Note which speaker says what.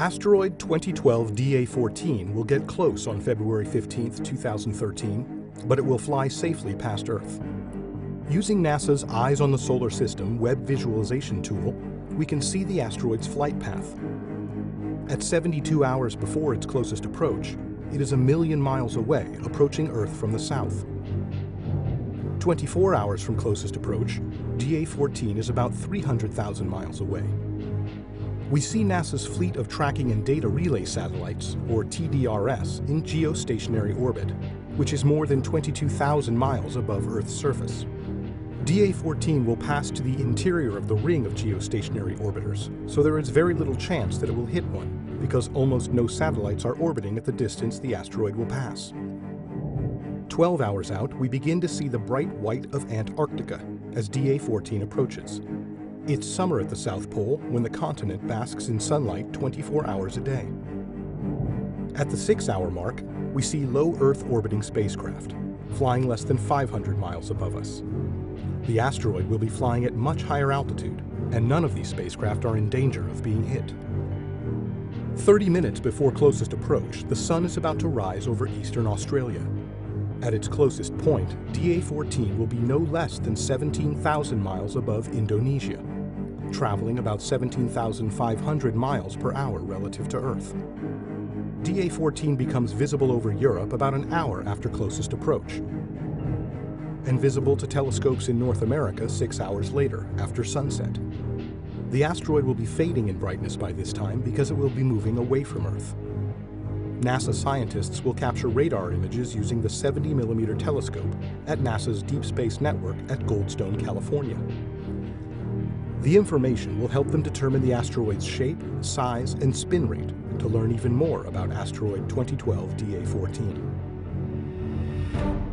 Speaker 1: Asteroid 2012 DA14 will get close on February 15, 2013, but it will fly safely past Earth. Using NASA's Eyes on the Solar System web visualization tool, we can see the asteroid's flight path. At 72 hours before its closest approach, it is a million miles away, approaching Earth from the south. 24 hours from closest approach, DA-14 is about 300,000 miles away. We see NASA's fleet of tracking and data relay satellites, or TDRS, in geostationary orbit, which is more than 22,000 miles above Earth's surface. DA-14 will pass to the interior of the ring of geostationary orbiters, so there is very little chance that it will hit one, because almost no satellites are orbiting at the distance the asteroid will pass. 12 hours out, we begin to see the bright white of Antarctica as DA-14 approaches. It's summer at the South Pole when the continent basks in sunlight 24 hours a day. At the six-hour mark, we see low Earth orbiting spacecraft, flying less than 500 miles above us. The asteroid will be flying at much higher altitude, and none of these spacecraft are in danger of being hit. 30 minutes before closest approach, the sun is about to rise over eastern Australia. At its closest point, DA-14 will be no less than 17,000 miles above Indonesia, traveling about 17,500 miles per hour relative to Earth. DA-14 becomes visible over Europe about an hour after closest approach, and visible to telescopes in North America six hours later, after sunset. The asteroid will be fading in brightness by this time because it will be moving away from Earth. NASA scientists will capture radar images using the 70 millimeter telescope at NASA's Deep Space Network at Goldstone, California. The information will help them determine the asteroid's shape, size, and spin rate to learn even more about asteroid 2012 DA14.